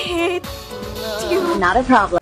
hate you. Not a problem.